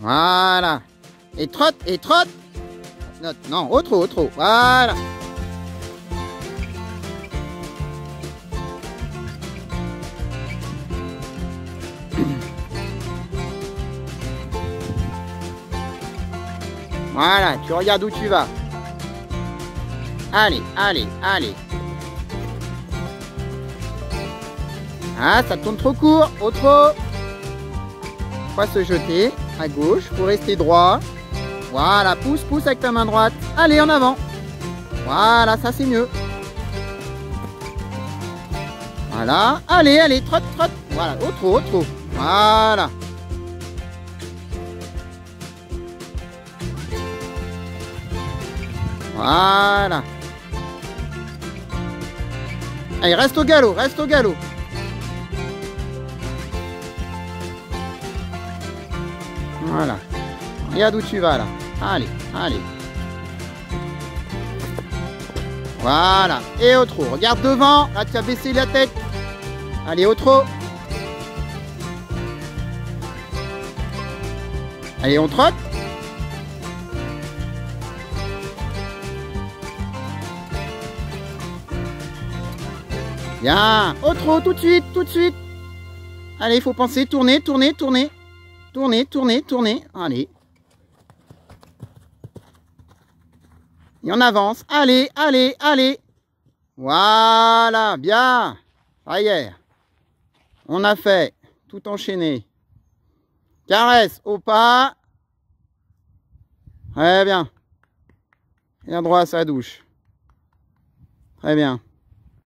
Voilà. Et trotte, et trotte. Non, non, au trot, au trot. Voilà. Voilà, tu regardes où tu vas. Allez, allez, allez. Ah, ça tourne trop court, au trop. Faut se jeter à gauche, faut rester droit. Voilà, pousse, pousse avec ta main droite. Allez, en avant. Voilà, ça c'est mieux. Voilà, allez, allez, trotte, trotte. Voilà, au trop, au trop. Voilà. Voilà. Allez, reste au galop, reste au galop. Voilà. Regarde où tu vas là. Allez, allez. Voilà. Et au trot. Regarde devant. Là, tu as baissé la tête. Allez, au trot. Allez, on trotte. Bien. Au trot, tout de suite, tout de suite. Allez, il faut penser. Tourner, tourner, tourner. Tournez, tournez, tournez. Allez. Et on avance. Allez, allez, allez. Voilà, bien. Est. On a fait tout enchaîné. Caresse au pas. Très bien. Et à droite, sa douche. Très bien.